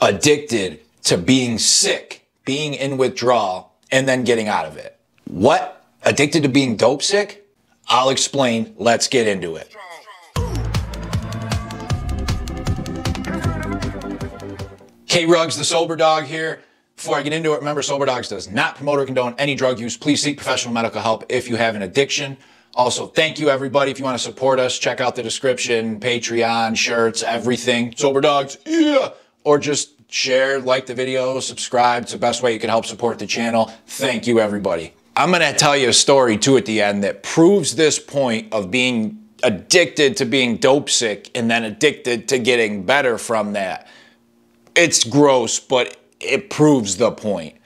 addicted to being sick, being in withdrawal, and then getting out of it. What? Addicted to being dope sick? I'll explain. Let's get into it. K-Ruggs, the sober dog here. Before I get into it, remember Soberdogs does not promote or condone any drug use. Please seek professional medical help if you have an addiction. Also, thank you everybody. If you want to support us, check out the description, Patreon, shirts, everything. Soberdogs, yeah. Or just share, like the video, subscribe. It's the best way you can help support the channel. Thank you everybody. I'm to tell you a story too at the end that proves this point of being addicted to being dope sick and then addicted to getting better from that it's gross, but it proves the point.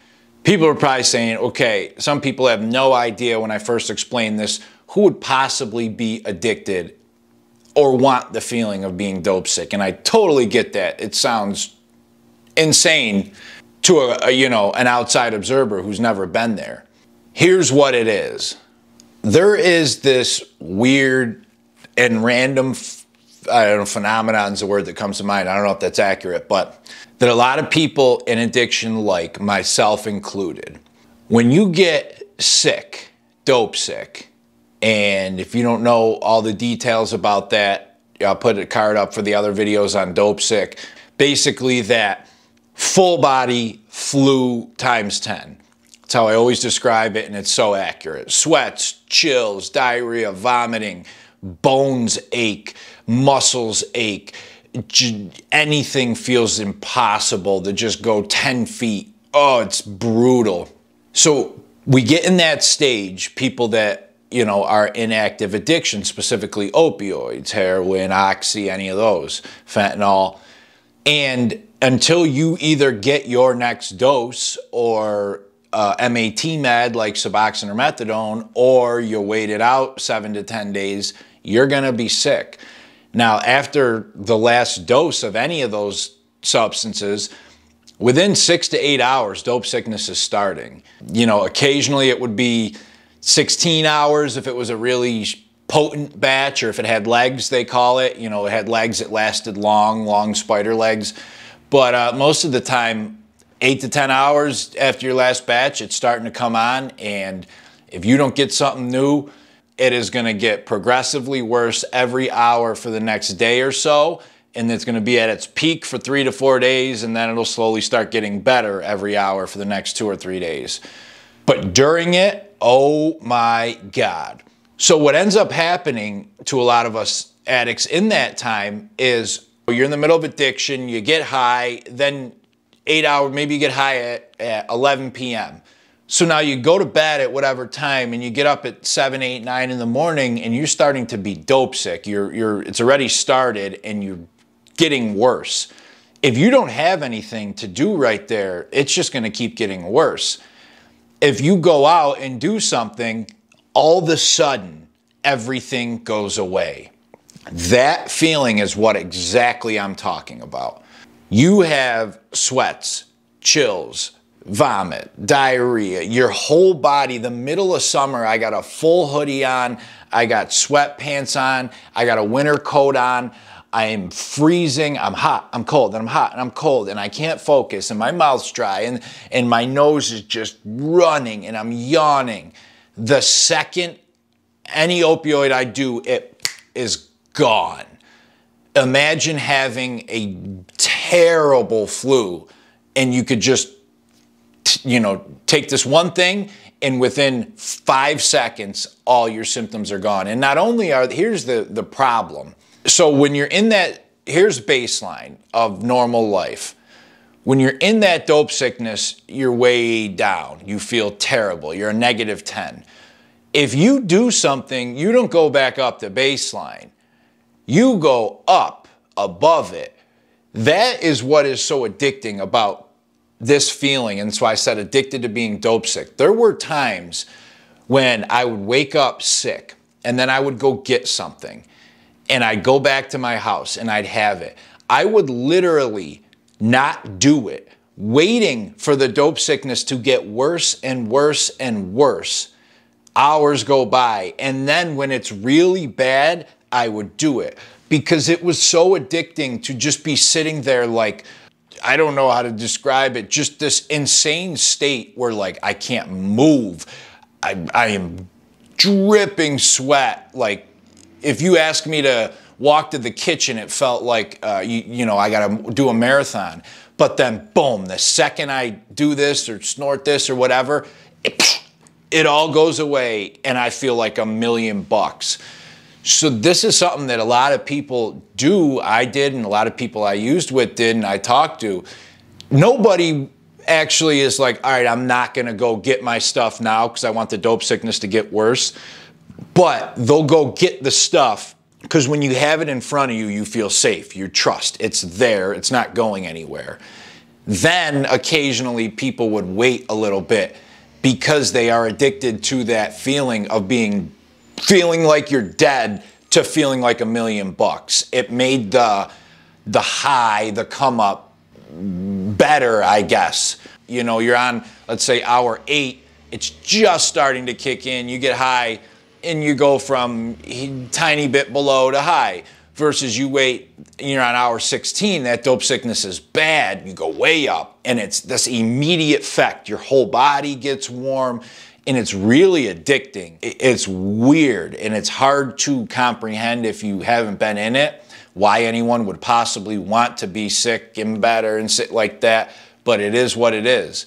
People are probably saying, okay, some people have no idea when I first explained this who would possibly be addicted or want the feeling of being dope sick. And I totally get that. It sounds insane to a, a you know, an outside observer who's never been there. Here's what it is. There is this weird and random I don't know, phenomenon is the word that comes to mind. I don't know if that's accurate, but that a lot of people in addiction, like myself included, when you get sick, dope sick, and if you don't know all the details about that, I'll put a card up for the other videos on dope sick. Basically, that full body flu times 10. That's how I always describe it, and it's so accurate. Sweats, chills, diarrhea, vomiting, bones ache, muscles ache, anything feels impossible to just go 10 feet. Oh, it's brutal. So we get in that stage, people that, you know, are inactive addiction, specifically opioids, heroin, oxy, any of those, fentanyl. And until you either get your next dose or uh, MAT med like Suboxone or Methadone, or you wait it out seven to 10 days, you're to be sick. Now, after the last dose of any of those substances, within six to eight hours, dope sickness is starting. You know, occasionally it would be 16 hours if it was a really potent batch or if it had legs, they call it. You know, it had legs that lasted long, long spider legs. But uh, most of the time, eight to 10 hours after your last batch, it's starting to come on. And if you don't get something new, it is going to get progressively worse every hour for the next day or so. And it's going to be at its peak for three to four days, and then it'll slowly start getting better every hour for the next two or three days. But during it, oh my God. So, what ends up happening to a lot of us addicts in that time is you're in the middle of addiction, you get high, then eight hours, maybe you get high at, at 11 p.m. So now you go to bed at whatever time and you get up at seven, eight, nine in the morning and you're starting to be dope sick. You're, you're, it's already started and you're getting worse. If you don't have anything to do right there, it's just going to keep getting worse. If you go out and do something, all of a sudden everything goes away. That feeling is what exactly I'm talking about. You have sweats, chills, vomit, diarrhea, your whole body. The middle of summer, I got a full hoodie on, I got sweatpants on, I got a winter coat on. I am freezing, I'm hot, I'm cold, and I'm hot, and I'm cold, and I can't focus, and my mouth's dry, and, and my nose is just running, and I'm yawning. The second any opioid I do, it is gone. Imagine having a terrible flu, and you could just you know, take this one thing and within five seconds, all your symptoms are gone. And not only are, here's the, the problem. So when you're in that, here's baseline of normal life. When you're in that dope sickness, you're way down. You feel terrible. You're a negative 10. If you do something, you don't go back up to baseline. You go up above it. That is what is so addicting about this feeling, and so I said addicted to being dope sick. There were times when I would wake up sick and then I would go get something and I'd go back to my house and I'd have it. I would literally not do it, waiting for the dope sickness to get worse and worse and worse. Hours go by, and then when it's really bad, I would do it because it was so addicting to just be sitting there like, I don't know how to describe it, just this insane state where like I can't move. I, I am dripping sweat. Like if you ask me to walk to the kitchen, it felt like, uh, you, you know, I got to do a marathon. But then, boom, the second I do this or snort this or whatever, it, it all goes away and I feel like a million bucks. So this is something that a lot of people do. I did, and a lot of people I used with did, and I talked to. Nobody actually is like, all right, I'm not to go get my stuff now because I want the dope sickness to get worse. But they'll go get the stuff because when you have it in front of you, you feel safe. You trust it's there. It's not going anywhere. Then occasionally people would wait a little bit because they are addicted to that feeling of being feeling like you're dead to feeling like a million bucks. It made the the high, the come up better, I guess. You know, you're on let's say hour 8, it's just starting to kick in. You get high and you go from tiny bit below to high versus you wait you're on hour 16 that dope sickness is bad you go way up and it's this immediate effect your whole body gets warm and it's really addicting. It's weird and it's hard to comprehend if you haven't been in it why anyone would possibly want to be sick and better and sit like that, but it is what it is.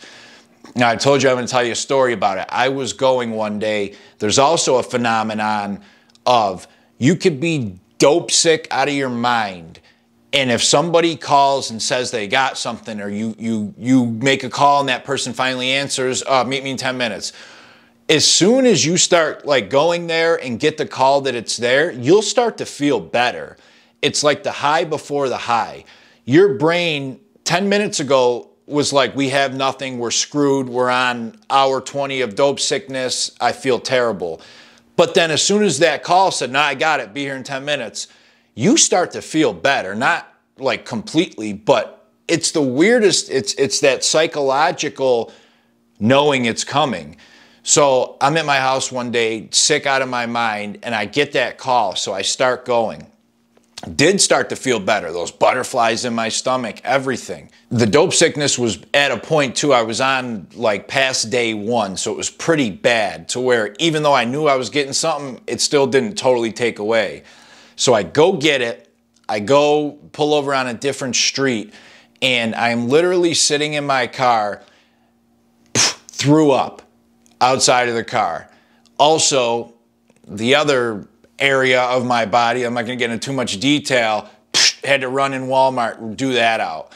Now, I told you I'm going to tell you a story about it. I was going one day. There's also a phenomenon of you could be dope sick out of your mind. And if somebody calls and says they got something, or you you you make a call and that person finally answers, uh, meet me in 10 minutes as soon as you start like going there and get the call that it's there, you'll start to feel better. It's like the high before the high. Your brain 10 minutes ago was like, we have nothing, we're screwed, we're on hour 20 of dope sickness, I feel terrible. But then as soon as that call said, no, I got it, be here in 10 minutes, you start to feel better. Not like completely, but it's the weirdest, it's it's that psychological knowing it's coming. So I'm at my house one day, sick out of my mind, and I get that call. So I start going. Did start to feel better, those butterflies in my stomach, everything. The dope sickness was at a point too, I was on like past day one, so it was pretty bad to where even though I knew I was getting something, it still didn't totally take away. So I go get it, I go pull over on a different street, and I'm literally sitting in my car, threw up outside of the car. Also, the other area of my body, I'm not going to get into too much detail, had to run in Walmart, do that out.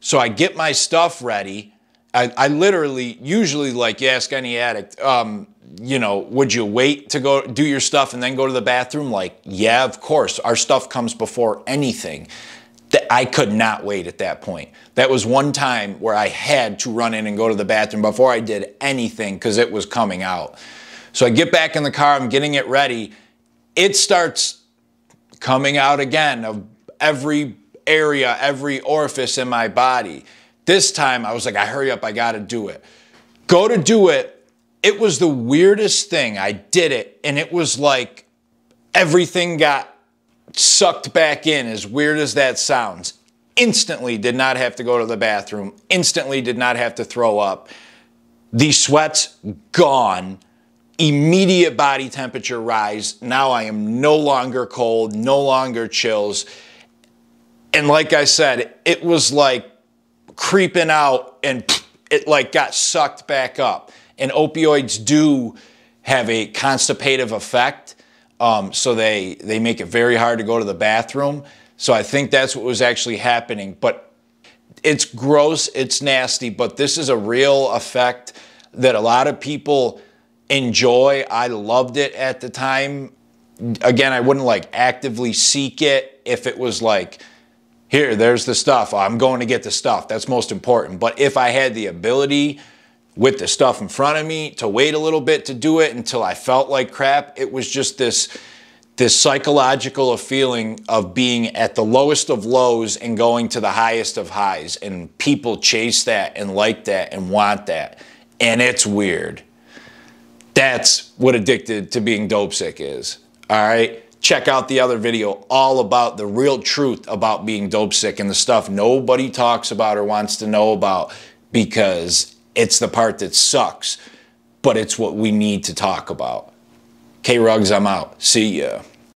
So I get my stuff ready. I, I literally, usually, like you ask any addict, um, you know, would you wait to go do your stuff and then go to the bathroom? Like, yeah, of course. Our stuff comes before anything. That I could not wait at that point. That was one time where I had to run in and go to the bathroom before I did anything because it was coming out. So I get back in the car, I'm getting it ready. It starts coming out again of every area, every orifice in my body. This time I was like, I hurry up, I gotta do it. Go to do it. It was the weirdest thing. I did it, and it was like everything got sucked back in, as weird as that sounds. Instantly did not have to go to the bathroom, instantly did not have to throw up. The sweats gone, immediate body temperature rise. Now I am no longer cold, no longer chills. And like I said, it was like creeping out and it like got sucked back up. And opioids do have a constipative effect um, so they, they make it very hard to go to the bathroom. So I think that's what was actually happening. But it's gross, it's nasty, but this is a real effect that a lot of people enjoy. I loved it at the time. Again, I wouldn't like actively seek it if it was like, here, there's the stuff. I'm going to get the stuff. That's most important. But if I had the ability with the stuff in front of me to wait a little bit to do it until I felt like crap. It was just this this psychological feeling of being at the lowest of lows and going to the highest of highs and people chase that and like that and want that and it's weird that's what addicted to being dope sick is all right check out the other video all about the real truth about being dope sick and the stuff nobody talks about or wants to know about because it's the part that sucks, but it's what we need to talk about. K-Ruggs, I'm out. See ya.